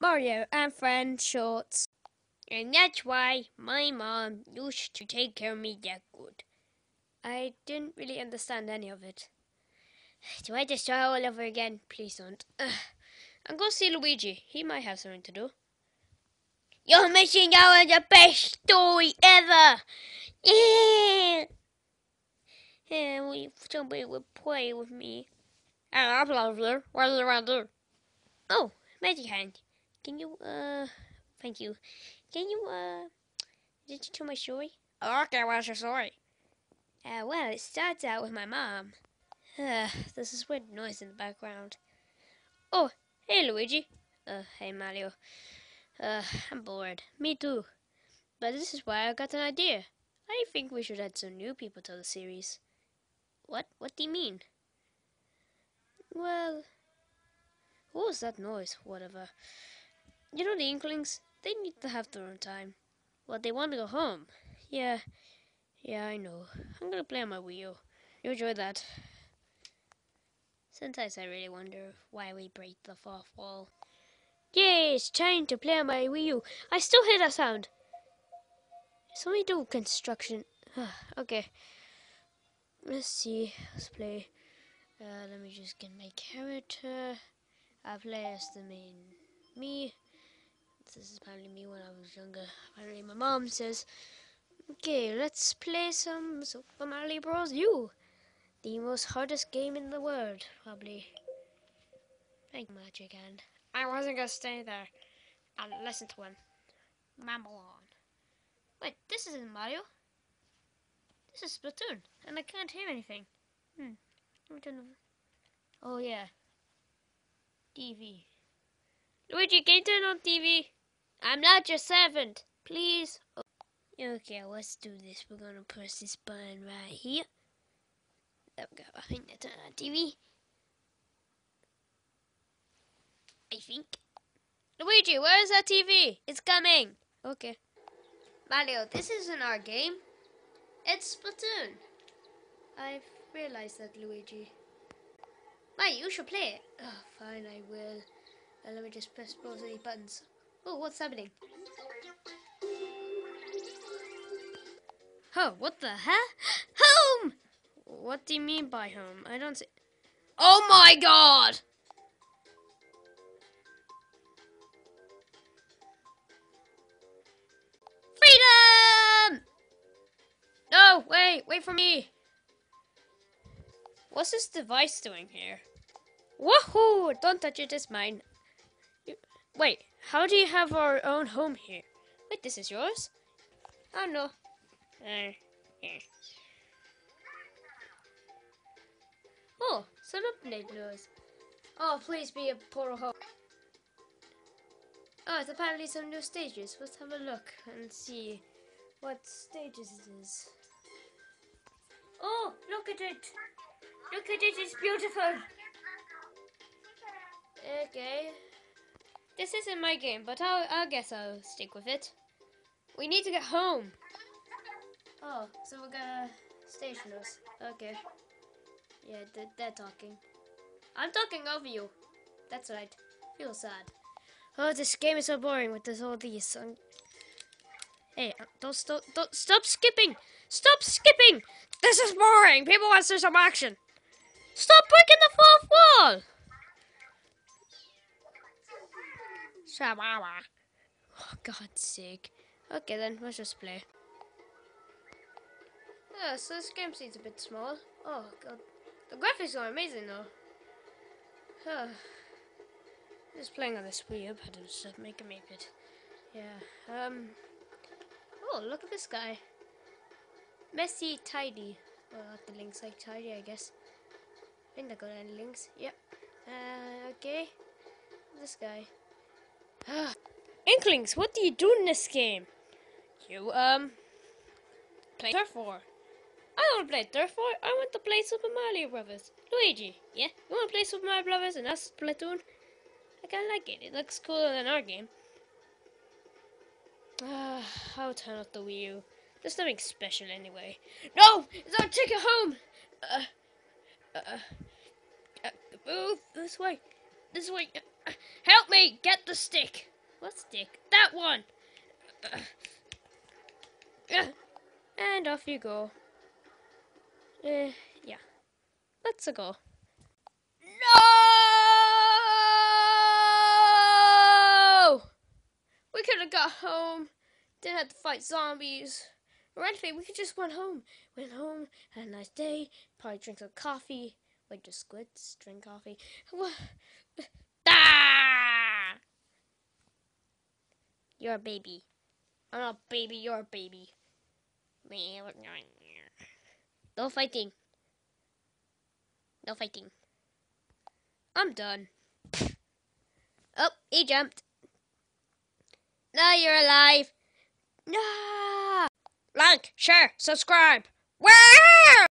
Mario and Friends shorts. And that's why my mom used to take care of me that good. I didn't really understand any of it. Do I just start all over again? Please don't. Ugh. And go see Luigi. He might have something to do. You're missing out on the best story ever! Yeah! Yeah, well, somebody would play with me. I'm. What do I do? Oh, Magic Hand. Can you, uh, thank you. Can you, uh, did you tell my story? Oh, okay, what's your story? Uh, well, it starts out with my mom. Uh, there's this weird noise in the background. Oh, hey, Luigi. Uh, hey, Mario. Uh, I'm bored. Me too. But this is why I got an idea. I think we should add some new people to the series. What? What do you mean? Well, what was that noise? Whatever. You know the Inklings? They need to have their own time. Well, they want to go home. Yeah, yeah, I know. I'm gonna play on my Wii U. You enjoy that. Sometimes I really wonder why we break the fourth wall. Yay, it's time to play on my Wii U. I still hear that sound. So we do construction. okay. Let's see. Let's play. Uh, let me just get my character. I play as the main me. This is apparently me when I was younger. Apparently my mom says, Okay, let's play some Super Mario Bros. U. The most hardest game in the world, probably. Thank you, Magic Hand. I wasn't gonna stay there and listen to him. Mamble on. Wait, this isn't Mario. This is Splatoon, and I can't hear anything. Hmm. Oh, yeah. TV. Luigi, can you turn on TV? I'm not your servant. Please. Okay, let's do this. We're gonna press this button right here. There we go. I think that's on TV. I think. Luigi, where is that TV? It's coming. Okay. Mario, this isn't our game. It's Splatoon. I've realized that, Luigi. Wait, you should play it. Oh, fine, I will. Uh, let me just press both of these buttons. Oh, what's happening? Oh, what the heck? Home! What do you mean by home? I don't see. Oh my god! Freedom! No, wait, wait for me. What's this device doing here? Woohoo! Don't touch it, it's mine. Wait, how do you have our own home here? Wait, this is yours? Oh no. Uh, yeah. Oh, some update news. Oh, please be a portal home. Oh, it's apparently some new stages. Let's have a look and see what stages it is. Oh, look at it! Look at it, it's beautiful! Okay. This isn't my game, but I'll, I guess I'll stick with it. We need to get home. Oh, so we're gonna station us. Okay. Yeah, they're, talking. I'm talking over you. That's right. Feel sad. Oh, this game is so boring with this all these. Um, hey, uh, don't stop! Don't stop skipping! Stop skipping! This is boring. People want to see some action. Stop breaking the fourth wall! Chihuahua. Oh, God's sake. Okay then, let's just play. Yeah, so this game seems a bit small. Oh god. The graphics are amazing though. Oh. Just playing on this Wii but it's making me a bit. Yeah. Um. Oh, look at this guy. Messy, tidy. Well, the links like tidy, I guess. I think I got any links. Yep. Uh, okay. This guy. Inklings, what do you do in this game? You, um, play Turf War. I don't play Turf War. I want to play Super Mario Brothers. Luigi, yeah? You want to play Super Mario Brothers and that's Splatoon? I kinda like it. It looks cooler than our game. Uh, I'll turn off the Wii U. There's nothing special anyway. No! It's our ticket home! Uh, uh, uh, move this way. This way. Help me get the stick. What stick? That one. And off you go. Uh, yeah. Let's go. No! We could have got home. Didn't have to fight zombies. Or anything, we could just went home. Went home, had a nice day, probably drink some coffee. Like just squids, drink coffee. What? Ah! You're a baby. I'm a baby, you're a baby. No fighting. No fighting. I'm done. Oh, he jumped. Now you're alive. No. Like, share, subscribe. Wow!